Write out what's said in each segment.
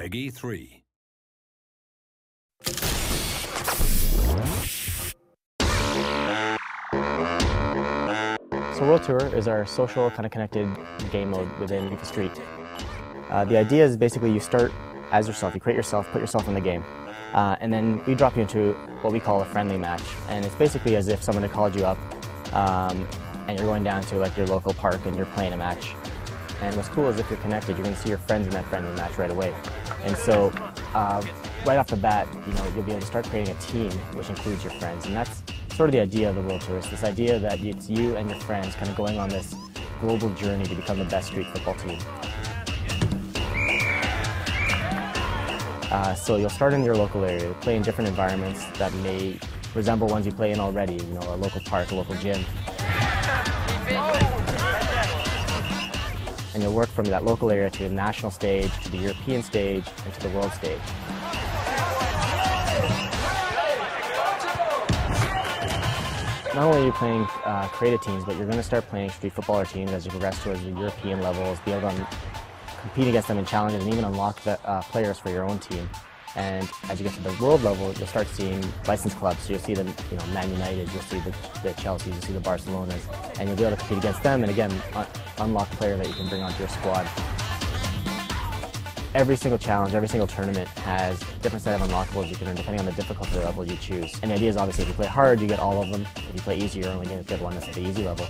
PEGI 3. So World Tour is our social kind of connected game mode within FIFA Street. Uh, the idea is basically you start as yourself, you create yourself, put yourself in the game, uh, and then we drop you into what we call a friendly match. And it's basically as if someone had called you up um, and you're going down to like your local park and you're playing a match. And what's cool is if you're connected, you're going to see your friends in that friendly match right away. And so uh, right off the bat, you know, you'll be able to start creating a team, which includes your friends. And that's sort of the idea of the World Tour. This idea that it's you and your friends kind of going on this global journey to become the best street football team. Uh, so you'll start in your local area, play in different environments that may resemble ones you play in already, you know, a local park, a local gym. And you'll work from that local area to the national stage, to the European stage, and to the world stage. Not only are you playing uh, creative teams, but you're going to start playing street footballer teams as you progress towards the European levels, be able to compete against them in challenges, and even unlock the, uh, players for your own team. And as you get to the world level, you'll start seeing licensed clubs. So you'll see the, you know, Man United, you'll see the, the Chelsea, you'll see the Barcelonas, and you'll be able to compete against them. And again, un unlock a player that you can bring onto your squad. Every single challenge, every single tournament has different set of unlockables you can earn depending on the difficulty level you choose. And the idea is obviously if you play hard, you get all of them. If you play easy, you're only going to get one that's at the easy level.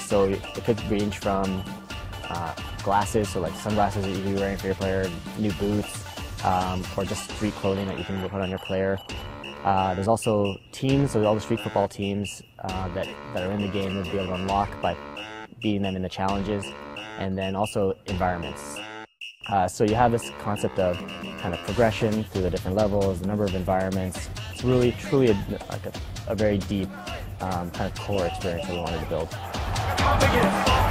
So it could range from uh, glasses, so like sunglasses that you can be wearing for your player, new boots, um, or just street clothing that you can put on your player. Uh, there's also teams, so all the street football teams uh, that, that are in the game will be able to unlock by beating them in the challenges, and then also environments. Uh, so you have this concept of kind of progression through the different levels, the number of environments. It's really, truly a, like a, a very deep um, kind of core experience that we wanted to build.